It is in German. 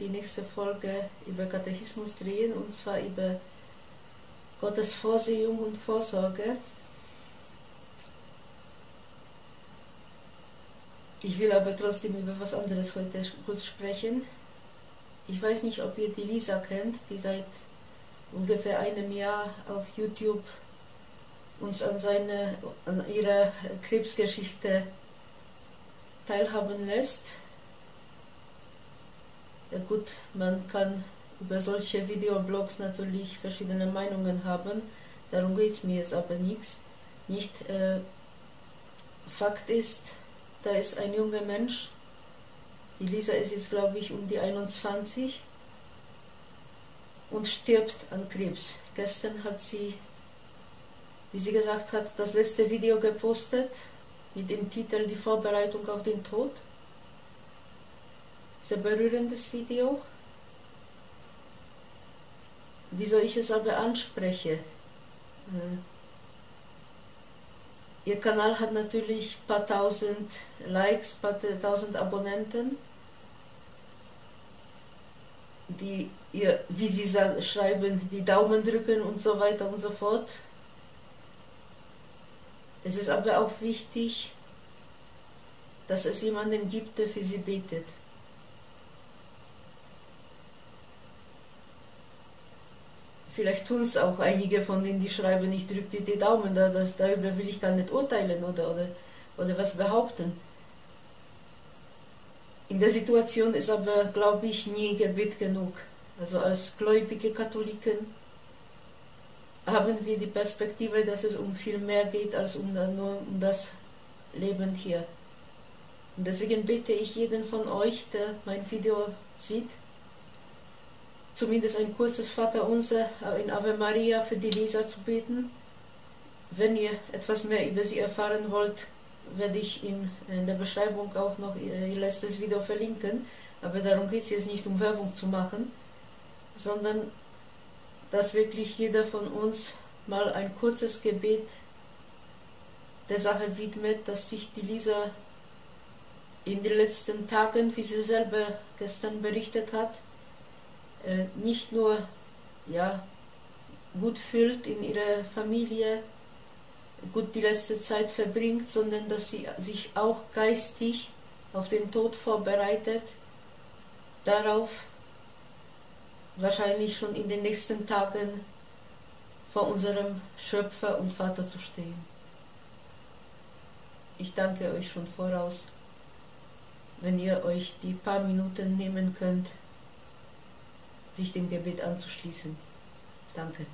die nächste Folge über Katechismus drehen und zwar über Gottes Vorsehung und Vorsorge. Ich will aber trotzdem über was anderes heute kurz sprechen. Ich weiß nicht, ob ihr die Lisa kennt, die seit ungefähr einem Jahr auf YouTube uns an, seine, an ihrer Krebsgeschichte teilhaben lässt. Gut, man kann über solche Videoblogs natürlich verschiedene Meinungen haben, darum geht es mir jetzt aber nichts. Nicht, äh, Fakt ist, da ist ein junger Mensch, die Lisa ist jetzt glaube ich um die 21 und stirbt an Krebs. Gestern hat sie, wie sie gesagt hat, das letzte Video gepostet mit dem Titel Die Vorbereitung auf den Tod. Sehr berührendes Video. Wieso ich es aber anspreche? Äh, ihr Kanal hat natürlich ein paar tausend Likes, ein paar tausend Abonnenten, die ihr, wie sie schreiben, die Daumen drücken und so weiter und so fort. Es ist aber auch wichtig, dass es jemanden gibt, der für sie betet. Vielleicht tun es auch einige von denen, die schreiben, ich drücke dir die Daumen, da, das, darüber will ich gar nicht urteilen oder, oder, oder was behaupten. In der Situation ist aber, glaube ich, nie Gebet genug. Also als gläubige Katholiken haben wir die Perspektive, dass es um viel mehr geht als um nur um das Leben hier. Und deswegen bitte ich jeden von euch, der mein Video sieht, zumindest ein kurzes Vaterunser in Ave Maria für die Leser zu beten. Wenn ihr etwas mehr über sie erfahren wollt, werde ich in, in der Beschreibung auch noch ihr letztes Video verlinken. Aber darum geht es jetzt nicht, um Werbung zu machen, sondern dass wirklich jeder von uns mal ein kurzes Gebet der Sache widmet, dass sich die Lisa in den letzten Tagen, wie sie selber gestern berichtet hat, äh, nicht nur ja, gut fühlt in ihrer Familie, gut die letzte Zeit verbringt, sondern dass sie sich auch geistig auf den Tod vorbereitet, darauf wahrscheinlich schon in den nächsten Tagen vor unserem Schöpfer und Vater zu stehen. Ich danke euch schon voraus, wenn ihr euch die paar Minuten nehmen könnt, sich dem Gebet anzuschließen. Danke.